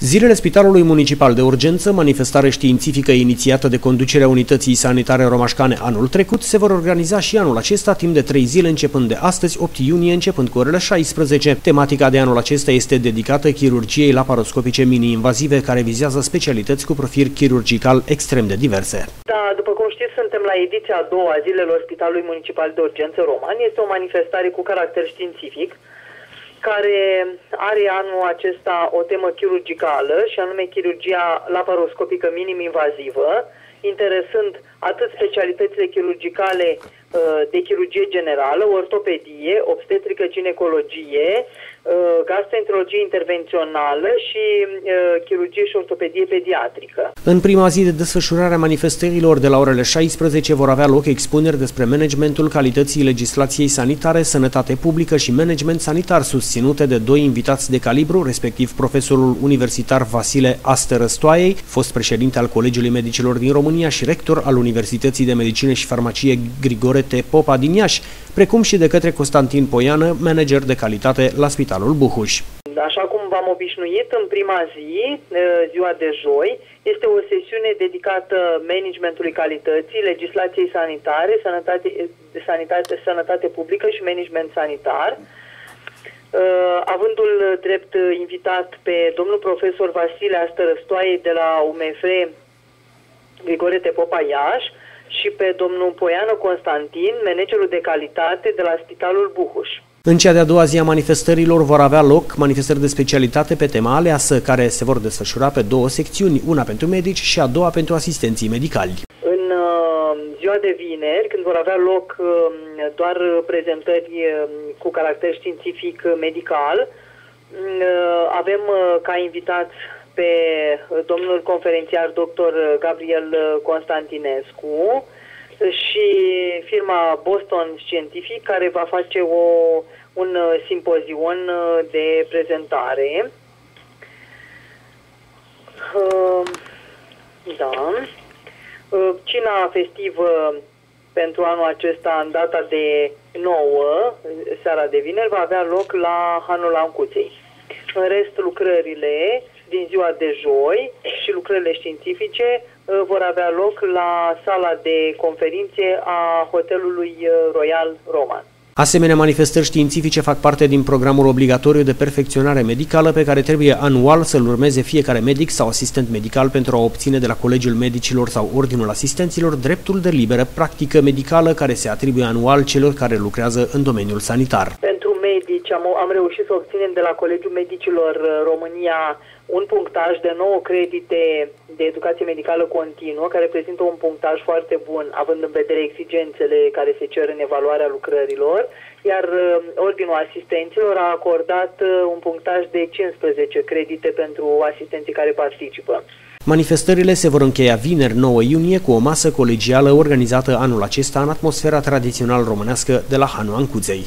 Zilele Spitalului Municipal de Urgență, manifestare științifică inițiată de conducerea Unității Sanitare Romașcane anul trecut, se vor organiza și anul acesta timp de trei zile, începând de astăzi, 8 iunie, începând cu orele 16. Tematica de anul acesta este dedicată chirurgiei laparoscopice mini-invazive, care vizează specialități cu profil chirurgical extrem de diverse. Da, după cum știți, suntem la ediția a doua a zilelor Spitalului Municipal de Urgență Roman. Este o manifestare cu caracter științific care are anul acesta o temă chirurgicală și anume chirurgia laparoscopică minim-invazivă, interesând atât specialitățile chirurgicale uh, de chirurgie generală, ortopedie, obstetrică, ginecologie, uh, gastroenterologie intervențională și uh, chirurgie și ortopedie pediatrică. În prima zi de desfășurare a manifestărilor de la orele 16 vor avea loc expuneri despre managementul calității legislației sanitare, sănătate publică și management sanitar susținute de doi invitați de calibru, respectiv profesorul universitar Vasile Asterăstoaiei, fost președinte al Colegiului Medicilor din România și rector al Universității de Medicină și Farmacie Grigore T. Popa din Iași, precum și de către Constantin Poiană, manager de calitate la Spitalul Buhuș. Așa cum v-am obișnuit în prima zi, ziua de joi, este o sesiune dedicată managementului calității, legislației sanitare, sănătate, sanitate, sănătate publică și management sanitar, avându-l drept invitat pe domnul profesor Vasile Astărăstoaie de la UMF Grigore Tepopa Iași și pe domnul Poiană Constantin, managerul de calitate de la Spitalul Buhuș. În cea de-a doua zi a manifestărilor vor avea loc manifestări de specialitate pe tema aleasă, care se vor desfășura pe două secțiuni, una pentru medici și a doua pentru asistenții medicali. În uh, ziua de vineri, când vor avea loc uh, doar prezentări uh, cu caracter științific medical, avem ca invitați pe domnul conferențiar dr. Gabriel Constantinescu și firma Boston Scientific care va face o, un simpozion de prezentare. Da. Cina festivă pentru anul acesta, în data de 9, seara de vineri, va avea loc la Hanul Ancuței. În rest, lucrările din ziua de joi și lucrările științifice uh, vor avea loc la sala de conferințe a Hotelului uh, Royal Roman. Asemenea, manifestări științifice fac parte din programul obligatoriu de perfecționare medicală pe care trebuie anual să-l urmeze fiecare medic sau asistent medical pentru a obține de la Colegiul Medicilor sau Ordinul Asistenților dreptul de liberă practică medicală care se atribuie anual celor care lucrează în domeniul sanitar. Pentru medici am, am reușit să obținem de la Colegiul Medicilor uh, România un punctaj de 9 credite de educație medicală continuă, care reprezintă un punctaj foarte bun, având în vedere exigențele care se cer în evaluarea lucrărilor, iar uh, Ordinul Asistenților a acordat uh, un punctaj de 15 credite pentru asistenții care participă. Manifestările se vor încheia vineri 9 iunie cu o masă colegială organizată anul acesta în atmosfera tradițional românească de la Hanu Ancuței.